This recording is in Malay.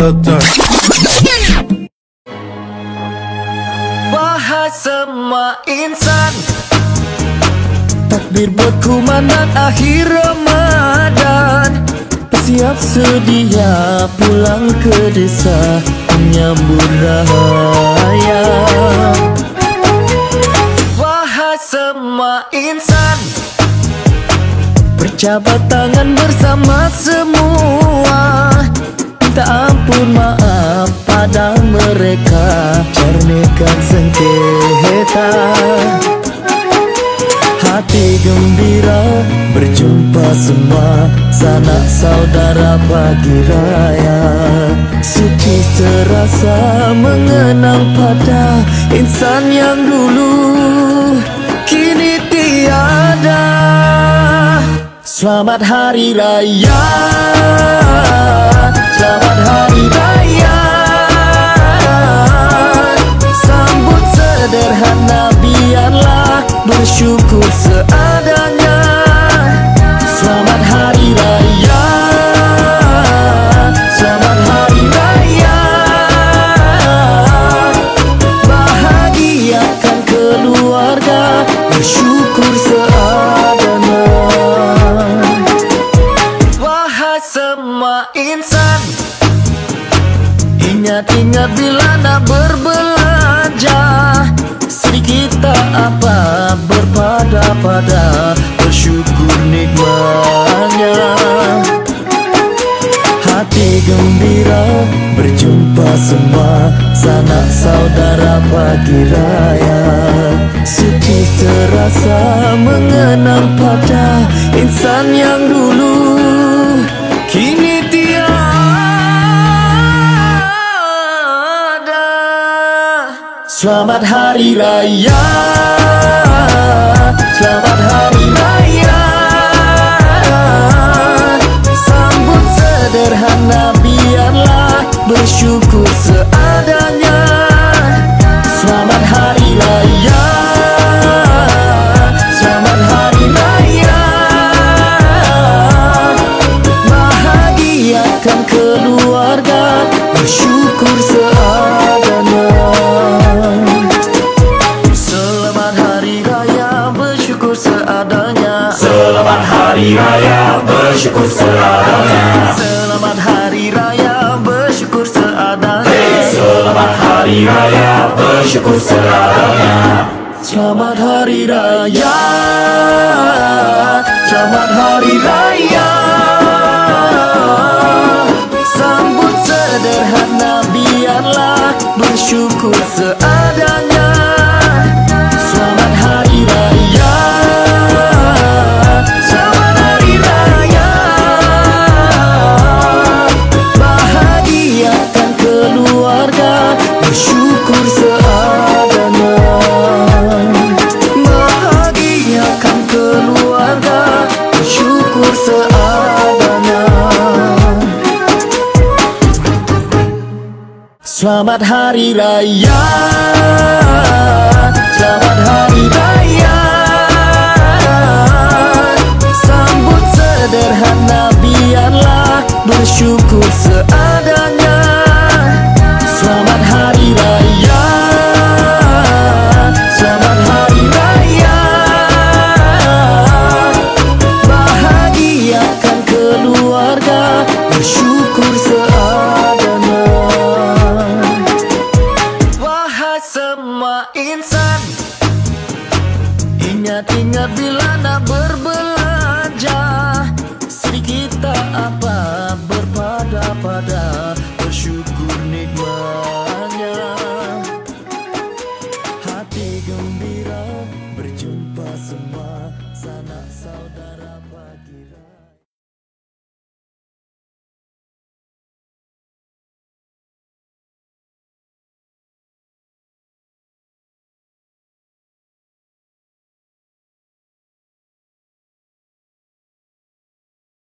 Wahai semua insan. Takdir buat kumandan akhir Ramadan. Siap sedia pulang ke desa Menyambut raya. Wahai semua insan. Berjabat tangan bersama semua mereka Cernikan sengketa. Hati gembira berjumpa semua Sanak saudara pagi raya. Suci terasa mengenang pada insan yang dulu Kini tiada. Selamat Hari Raya. Selamat Hari Raya bersyukur seadanya. Selamat Hari Raya. Selamat Hari Raya. Bahagiakan keluarga bersyukur seadanya. Wahai semua insan Ingat-ingat bila nak berbelanja. Sedikit tak apa berpada-pada Bersyukur nikmatnya. Hati gembira berjumpa semua Sanak saudara pagi raya. Suci terasa mengenang pada insan yang dulu Kini tiada Selamat Hari Raya bersyukur seadanya. Selamat Hari Raya. Selamat Hari Raya. Bahagiakan keluarga. Bersyukur seadanya. Selamat Hari Raya. Bersyukur seadanya. Selamat Hari Raya. Bersyukur seadanya bersyukur seadanya Selamat Hari Raya. Selamat Hari Raya. Sambut sederhana biarlah bersyukur seadanya Selamat Hari Raya. Selamat Hari Raya kesan Ingat-ingat bila nak berbelanja, Seri kita apa berpada-pada. Bersyukur nikmatnya. Hati gembira berjumpa semua. Sanak saudara